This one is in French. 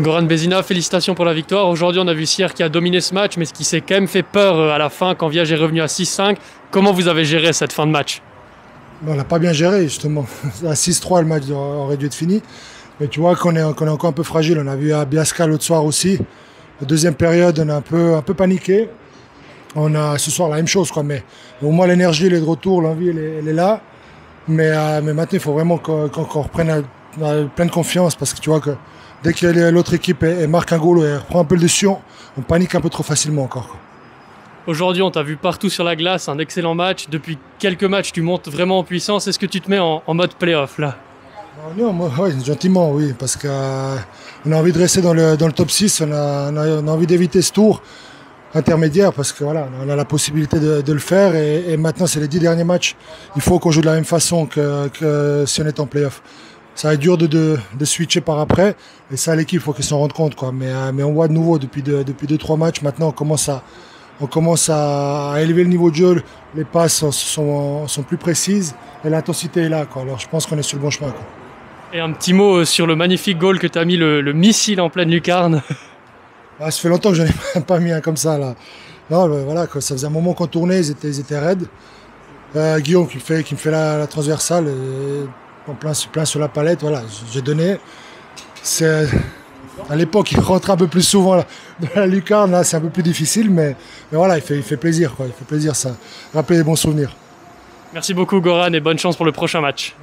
Goran Bezina, félicitations pour la victoire. Aujourd'hui, on a vu Sierre qui a dominé ce match, mais ce qui s'est quand même fait peur euh, à la fin quand Viage est revenu à 6-5. Comment vous avez géré cette fin de match? On n'a pas bien géré, justement. À 6-3, le match aurait dû être fini. Mais tu vois qu'on est, est encore un peu fragile. On a vu à Biasca l'autre soir aussi. La deuxième période, on a un peu, paniqué. On a ce soir la même chose, quoi. Mais au moins, l'énergie, de retour, l'envie, elle, est là. Mais, euh, mais maintenant, il faut vraiment qu'on reprenne pleine confiance parce que tu vois que dès que l'autre équipe marque un goal et reprend un peu le dessus, on panique un peu trop facilement encore. Aujourd'hui, on t'a vu partout sur la glace, un excellent match. Depuis quelques matchs, tu montes vraiment en puissance. Est-ce que tu te mets en, mode playoff là? Non, moi, gentiment, oui, parce qu'on euh, a envie de rester dans le, top 6, on a, envie d'éviter ce tour intermédiaire parce que voilà, on a la possibilité de, le faire et, maintenant c'est les dix derniers matchs. Il faut qu'on joue de la même façon que, que si on est en playoff ça va être dur de, de, switcher par après. Et ça, l'équipe, il faut qu'ils s'en rendent compte. Quoi. Mais, euh, mais on voit de nouveau, depuis 2-3 depuis matchs, maintenant, on commence, à, on commence à, élever le niveau de jeu. Les passes sont, sont, plus précises et l'intensité est là. Quoi. Alors je pense qu'on est sur le bon chemin. Quoi. Et un petit mot euh, sur le magnifique goal que tu as mis, le, missile en pleine lucarne. Ah, ça fait longtemps que je n'ai pas mis un comme ça. Là. Non, voilà, ça faisait un moment qu'on tournait, ils étaient, ils étaient raides. Euh, Guillaume qui, fait, qui me fait la, la transversale. Et en plein, plein sur la palette, voilà, j'ai donné. C'est à l'époque, il rentre un peu plus souvent dans la lucarne, là c'est un peu plus difficile, mais, mais voilà, il fait, il fait plaisir, quoi. il fait plaisir ça. Rappeler des bons souvenirs. Merci beaucoup Goran et bonne chance pour le prochain match.